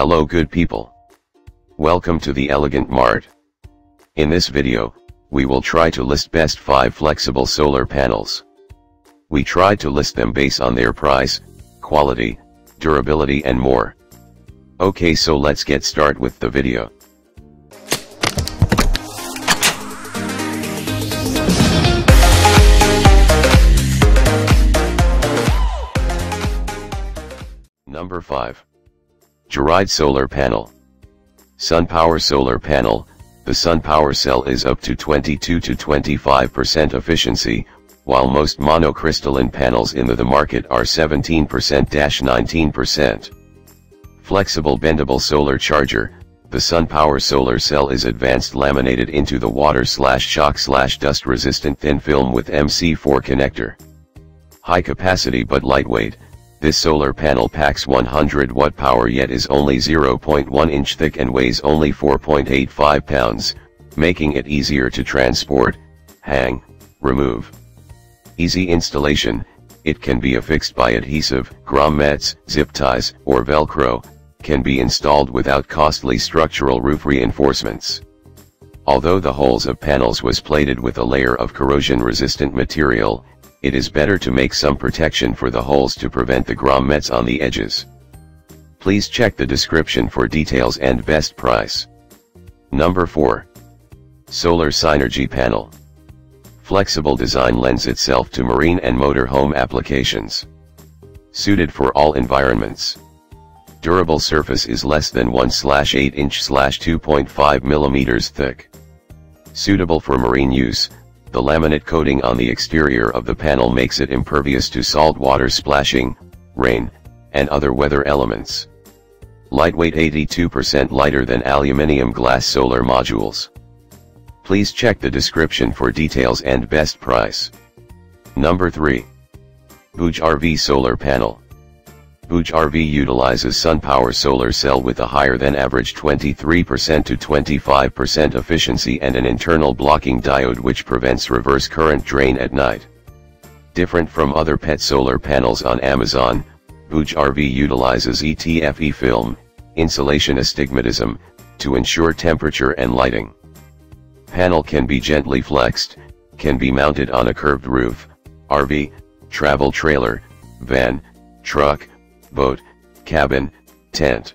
Hello good people. Welcome to the Elegant Mart. In this video, we will try to list best 5 flexible solar panels. We tried to list them based on their price, quality, durability and more. Okay so let's get start with the video. Number 5. GIARIDE Solar Panel. SunPower Solar Panel, the SunPower cell is up to 22 to 25% efficiency, while most monocrystalline panels in the, the market are 17%-19%. Flexible bendable solar charger, the SunPower solar cell is advanced laminated into the water slash shock slash dust resistant thin film with MC4 connector. High capacity but lightweight, this solar panel packs 100 watt power yet is only 0.1 inch thick and weighs only 4.85 pounds, making it easier to transport, hang, remove. Easy installation, it can be affixed by adhesive, grommets, zip ties, or velcro, can be installed without costly structural roof reinforcements. Although the holes of panels was plated with a layer of corrosion resistant material, it is better to make some protection for the holes to prevent the grommets on the edges. Please check the description for details and best price. Number 4. Solar Cynergy Panel. Flexible design lends itself to marine and motorhome applications. Suited for all environments. Durable surface is less than 1-8 inch 2.5 mm thick. Suitable for marine use, the laminate coating on the exterior of the panel makes it impervious to salt water splashing, rain, and other weather elements. Lightweight 82% lighter than aluminium glass solar modules. Please check the description for details and best price. Number 3. BougeRV Solar Panel. BougeRV utilizes SunPower solar cell with a higher than average 23% to 25% efficiency and an internal blocking diode which prevents reverse current drain at night. Different from other PET solar panels on Amazon, BougeRV utilizes ETFE film, insulation astigmatism, to ensure temperature and lighting. Panel can be gently flexed, can be mounted on a curved roof, RV, travel trailer, van, truck, boat, cabin, tent.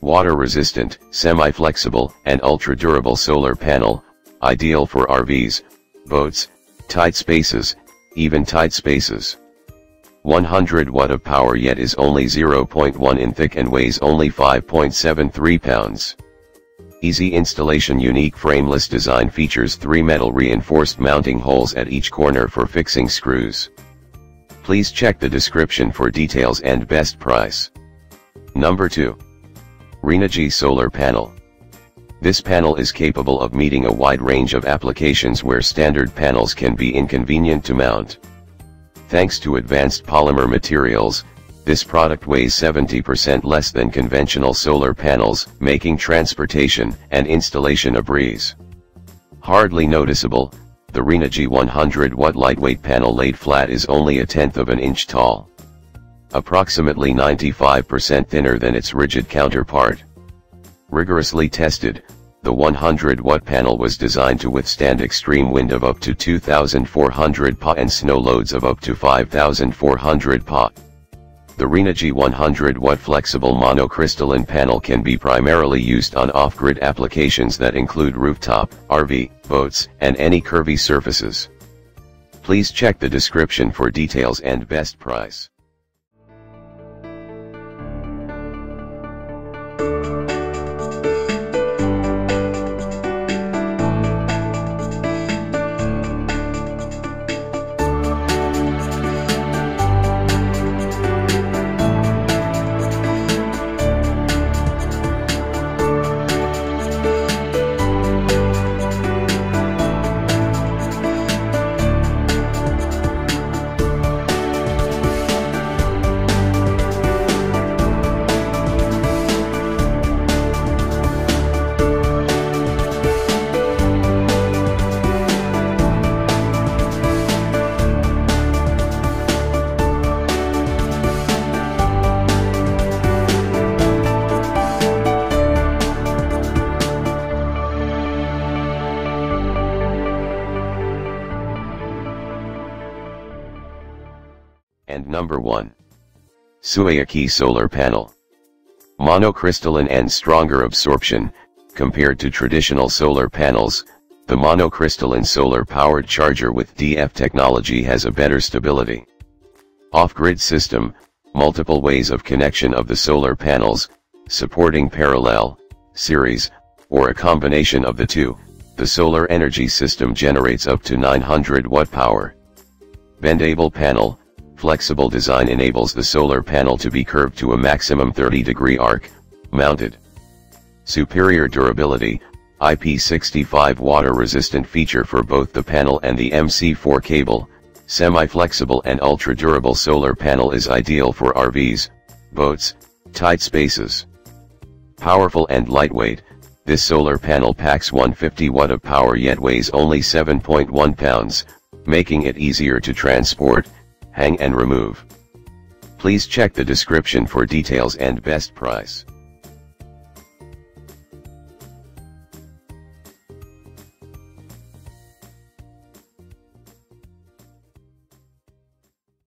Water resistant, semi-flexible, and ultra-durable solar panel, ideal for RVs, boats, tight spaces, even tight spaces. 100 watt of power yet is only 0.1 in thick and weighs only 5.73 pounds. Easy installation unique frameless design features three metal reinforced mounting holes at each corner for fixing screws. Please check the description for details and best price. Number 2. Renogy Solar Panel. This panel is capable of meeting a wide range of applications where standard panels can be inconvenient to mount. Thanks to advanced polymer materials, this product weighs 70% less than conventional solar panels, making transportation and installation a breeze. Hardly noticeable, the Renogy 100 watt lightweight panel laid flat is only a tenth of an inch tall. Approximately 95% thinner than its rigid counterpart. Rigorously tested, the 100 watt panel was designed to withstand extreme wind of up to 2400 pa and snow loads of up to 5400 pa. The Renogy 100 watt flexible monocrystalline panel can be primarily used on off-grid applications that include rooftop, RV, boats, and any curvy surfaces. Please check the description for details and best price. Number 1. SUAOKI Solar Panel. Monocrystalline and stronger absorption, compared to traditional solar panels, the monocrystalline solar-powered charger with DF technology has a better stability. Off-grid system, multiple ways of connection of the solar panels, supporting parallel, series, or a combination of the two, the solar energy system generates up to 900 watt power. Bendable panel, flexible design enables the solar panel to be curved to a maximum 30 degree arc, mounted. Superior durability, IP65 water resistant feature for both the panel and the MC4 cable, semi-flexible and ultra-durable solar panel is ideal for RVs, boats, tight spaces. Powerful and lightweight, this solar panel packs 150 watt of power yet weighs only 7.1 pounds, making it easier to transport, hang and remove. Please check the description for details and best price.